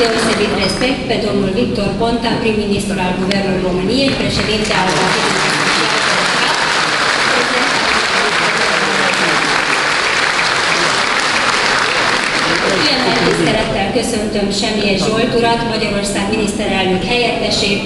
deosebit respect pe domnul Victor Ponta, prim-ministru al Guvernului României, președinte al Partidului Social Kiemelten köszöntöm Semje Zsolt urat, Magyarország miniszterelnök helyettesét,